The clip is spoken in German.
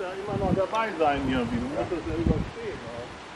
ja, immer noch dabei sein irgendwie. Du musst das ja überstehen. Auch.